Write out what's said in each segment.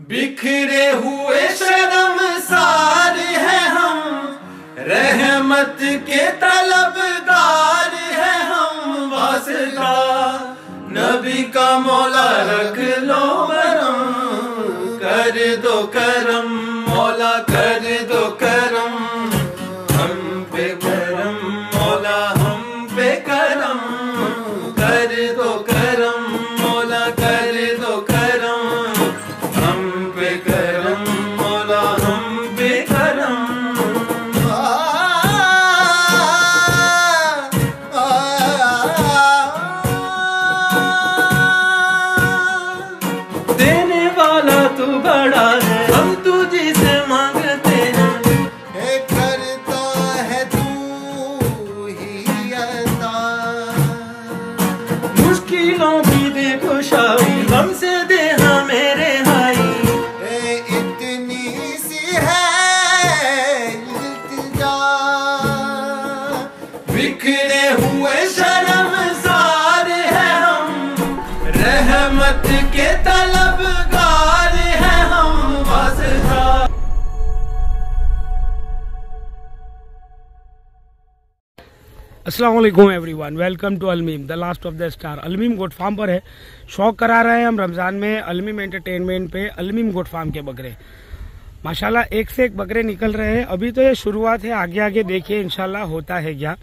बिखरे हुए शर्म सार है हम। रहमत के तलबगार है हम। वास्ता नबी का मौला रख लो बरम कर दो करम, मौला, कर दो करम। हम पे करम, मौला, हम पे कर Aslam everyone welcome to Almeem the last of the star Almeem goat farm पर है। शौक करा रहे हैं हम रमज़ान में अलमीम एंटरटेनमेंट पे अलमीम गोट फार्म के बकरे। माशाल्लाह एक से एक बकरे निकल रहे हैं। अभी तो ये शुरुआत है आगे आगे देखिए इंशाल्लाह होता है क्या।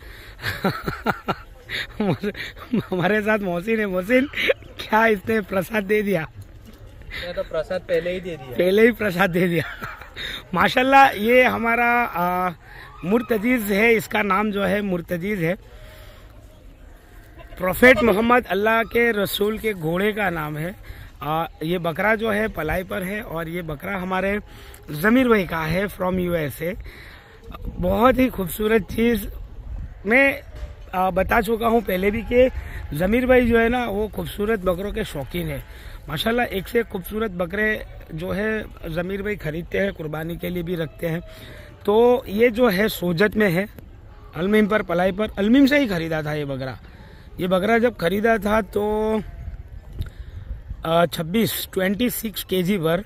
हमारे साथ मोहसिन है। मोहसिन क्या इसने प्रसाद दे दिया? तो प्रसाद पहले ही दे दिया। पहले ही प्रसाद दे दिया। माशाल्लाह ये हमारा आ, मुर्तजीज है इसका नाम जो है मुर्तजीज है। प्रोफेट मोहम्मद अल्लाह के रसूल के घोड़े का नाम है। आ, ये बकरा जो है पलाई पर है और ये बकरा हमारे ज़मीर भाई का है फ्रॉम यूएसए बहुत ही खूबसूरत चीज़। मैं आ, बता चुका हूँ पहले भी कि ज़मीर भाई जो है ना वो खूबसूरत बकरों के शौकीन है। माशाल्लाह एक से खूबसूरत बकरे जो है ज़मीर भाई खरीदते हैं कुर्बानी के लिए भी रखते हैं। तो ये जो है सोजत में है अलमीम पर पलाई पर अलमीम से ही खरीदा था ये बकरा। ये बकरा जब खरीदा था तो छब्बीस ट्वेंटी सिक्स के जी पर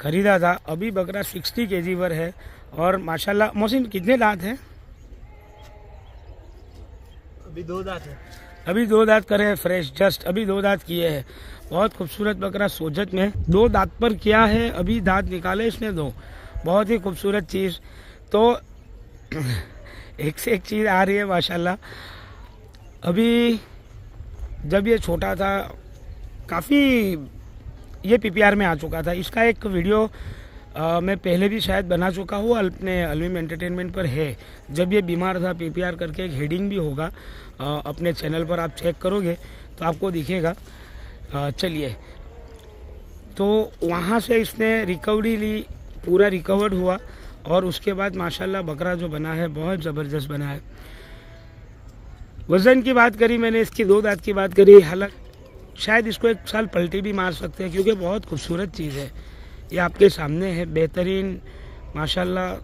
खरीदा था। अभी बकरा सिक्सटी के जी पर है और माशाल्लाह मोहसिन कितने दांत हैं? अभी दो दांत है। अभी दो दांत करे हैं फ्रेश जस्ट अभी दो दांत किए हैं। बहुत खूबसूरत बकरा सोजत में दो दांत पर किया है अभी दांत निकाले इसने दो। बहुत ही खूबसूरत चीज़। तो एक से एक चीज़ आ रही है माशाल्लाह। अभी जब ये छोटा था काफ़ी ये पीपीआर में आ चुका था। इसका एक वीडियो आ, मैं पहले भी शायद बना चुका हूँ अपने अलवीम एंटरटेनमेंट पर है। जब ये बीमार था पीपीआर करके एक हेडिंग भी होगा आ, अपने चैनल पर आप चेक करोगे तो आपको दिखेगा। चलिए। तो वहाँ से इसने रिकवरी ली पूरा रिकवर्ड हुआ। और उसके बाद माशाल्लाह बकरा जो बना है, बहुत ज़बरदस्त बना है। वज़न की बात करी मैंने, इसकी दो दांत की बात करी हालाँकि शायद इसको एक साल पलटी भी मार सकते हैं, क्योंकि बहुत खूबसूरत चीज़ है। ये आपके सामने है, बेहतरीन, माशाल्लाह,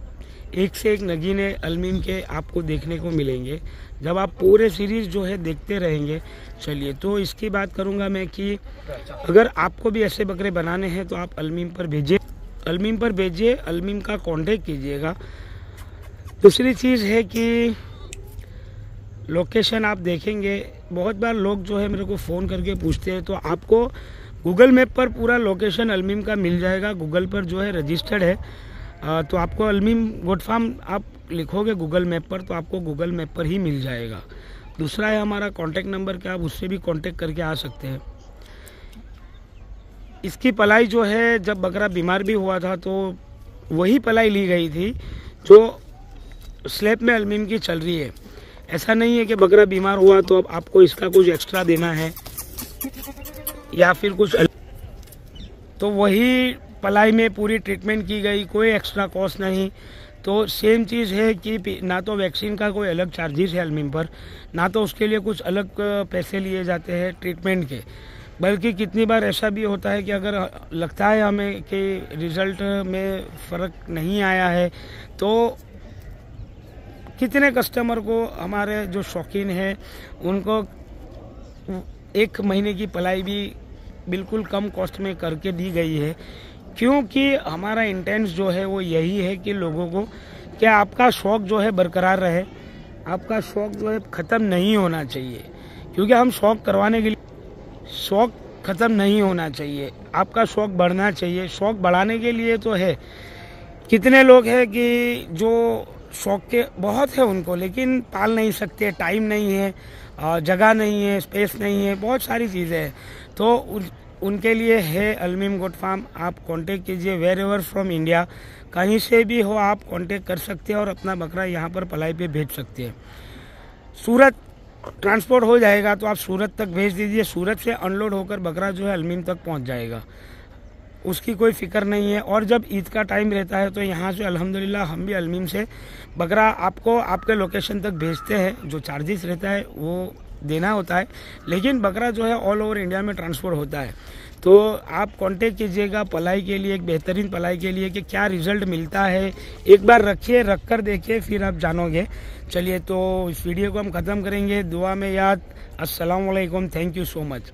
एक से एक नगीने अलमीम के आपको देखने को मिलेंगे। जब आप पूरे सीरीज़ जो है देखते रहेंगे, चलिए तो इसकी बात करूँगा मैं कि अगर आपको भी ऐसे बकरे बनाने हैं तो आप अलमीम पर भेजिए। अलमीम पर भेजिए, अलमीम का कांटेक्ट कीजिएगा। दूसरी चीज़ है कि लोकेशन आप देखेंगे, बहुत बार लोग जो है मेरे को फ़ोन करके पूछते हैं तो आपको गूगल मैप पर पूरा लोकेशन अलमीम का मिल जाएगा। गूगल पर जो है रजिस्टर्ड है। तो आपको अलमीम गोट फार्म आप लिखोगे गूगल मैप पर तो आपको गूगल मैप पर ही मिल जाएगा। दूसरा है हमारा कॉन्टैक्ट नंबर कि आप उससे भी कॉन्टैक्ट करके आ सकते हैं। इसकी पलाई जो है, जब बकरा बीमार भी हुआ था तो वही पलाई ली गई थी, जो स्लेब में अलमीम की चल रही है ऐसा नहीं है कि बकरा बीमार हुआ तो अब आपको इसका कुछ एक्स्ट्रा देना है, या फिर कुछ. तो वही पलाई में पूरी ट्रीटमेंट की गई, कोई एक्स्ट्रा कॉस्ट नहीं तो सेम चीज़ है कि ना तो वैक्सीन का कोई अलग चार्जेस है अलमीम पर, ना तो उसके लिए कुछ अलग पैसे लिए जाते हैं ट्रीटमेंट के बल्कि कितनी बार ऐसा भी होता है कि अगर लगता है हमें कि रिज़ल्ट में फ़र्क नहीं आया है तो कितने कस्टमर को हमारे जो शौकीन हैं, उनको एक महीने की पलाई भी बिल्कुल कम कॉस्ट में करके दी गई है। क्योंकि हमारा इंटेंस जो है वो यही है कि लोगों को कि आपका शौक जो है बरकरार रहे। आपका शौक जो है ख़त्म नहीं होना चाहिए। क्योंकि हम शौक करवाने के लिए शौक ख़त्म नहीं होना चाहिए। आपका शौक बढ़ना चाहिए। शौक बढ़ाने के लिए तो है। कितने लोग हैं कि जो शौक के बहुत है उनको लेकिन पाल नहीं सकते टाइम नहीं है जगह नहीं है स्पेस नहीं है बहुत सारी चीज़ें हैं। तो उन, उनके लिए है अलमीम गोट फार्म। आप कांटेक्ट कीजिए वेर एवर फ्रॉम इंडिया कहीं से भी हो आप कांटेक्ट कर सकते हैं और अपना बकरा यहाँ पर पलाई पे भेज सकते हैं। सूरत ट्रांसपोर्ट हो जाएगा तो आप सूरत तक भेज दीजिए। सूरत से अनलोड होकर बकरा जो है अलमीम तक पहुँच जाएगा। उसकी कोई फ़िक्र नहीं है। और जब ईद का टाइम रहता है तो यहाँ से अल्हम्दुलिल्लाह हम भी अलमीम से बकरा आपको आपके लोकेशन तक भेजते हैं। जो चार्जेस रहता है, वो देना होता है। लेकिन बकरा जो है ऑल ओवर इंडिया में ट्रांसफ़र होता है। तो आप कांटेक्ट कीजिएगा पलाई के लिए, एक बेहतरीन पलाई के लिए कि क्या रिज़ल्ट मिलता है। एक बार रखिए, रख कर देखिए, फिर आप जानोगे। चलिए तो इस वीडियो को हम ख़त्म करेंगे। दुआ में याद। अस्सलाम वालेकुम थैंक यू सो मच